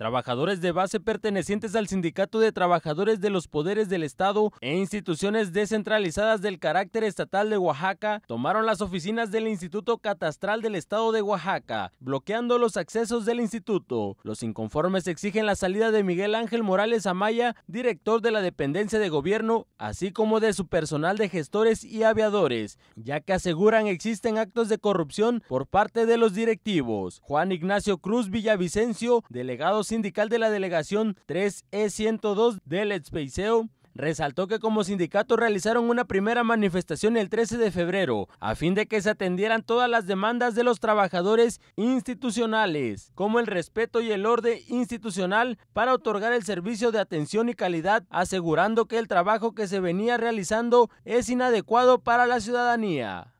Trabajadores de base pertenecientes al Sindicato de Trabajadores de los Poderes del Estado e instituciones descentralizadas del carácter estatal de Oaxaca tomaron las oficinas del Instituto Catastral del Estado de Oaxaca, bloqueando los accesos del instituto. Los inconformes exigen la salida de Miguel Ángel Morales Amaya, director de la dependencia de gobierno, así como de su personal de gestores y aviadores, ya que aseguran existen actos de corrupción por parte de los directivos. Juan Ignacio Cruz Villavicencio, delegado sindical de la delegación 3E102 del Espeiseo resaltó que como sindicato realizaron una primera manifestación el 13 de febrero a fin de que se atendieran todas las demandas de los trabajadores institucionales, como el respeto y el orden institucional para otorgar el servicio de atención y calidad, asegurando que el trabajo que se venía realizando es inadecuado para la ciudadanía.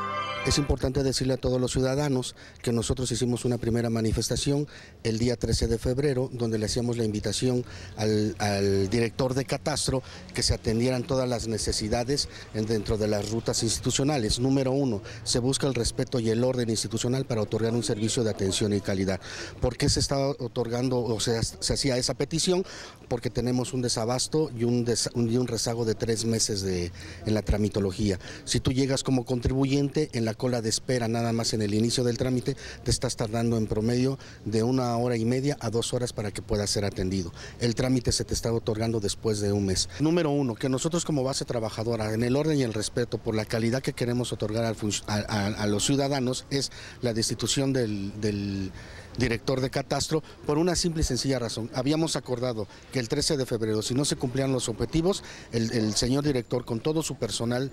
Es importante decirle a todos los ciudadanos que nosotros hicimos una primera manifestación el día 13 de febrero, donde le hacíamos la invitación al, director de Catastro que se atendieran todas las necesidades dentro de las rutas institucionales. Número uno, se busca el respeto y el orden institucional para otorgar un servicio de atención y calidad. ¿Por qué se estaba otorgando o sea, se hacía esa petición? Porque tenemos un desabasto y un, y un rezago de tres meses de, en la tramitología. Si tú llegas como contribuyente en la la cola de espera nada más en el inicio del trámite, te estás tardando en promedio de una hora y media a dos horas para que pueda ser atendido. El trámite se te está otorgando después de un mes. Número uno, que nosotros como base trabajadora, en el orden y el respeto por la calidad que queremos otorgar a, los ciudadanos, es la destitución del, director de catastro por una simple y sencilla razón. Habíamos acordado que el 13 de febrero, si no se cumplían los objetivos, el señor director con todo su personal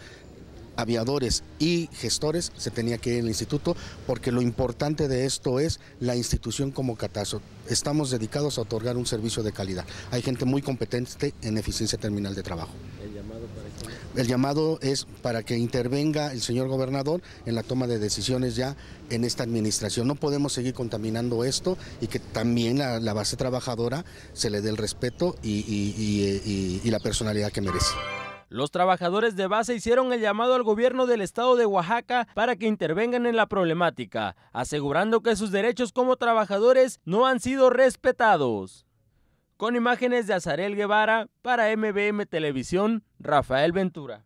aviadores y gestores se tenía que ir al instituto porque lo importante de esto es la institución como catazo. Estamos dedicados a otorgar un servicio de calidad. Hay gente muy competente en eficiencia terminal de trabajo. ¿El llamado, para el llamado es para que intervenga el señor gobernador en la toma de decisiones ya en esta administración. No podemos seguir contaminando esto y que también a la base trabajadora se le dé el respeto y la personalidad que merece. Los trabajadores de base hicieron el llamado al gobierno del estado de Oaxaca para que intervengan en la problemática, asegurando que sus derechos como trabajadores no han sido respetados. Con imágenes de Azarel Guevara para MBM Televisión, Rafael Ventura.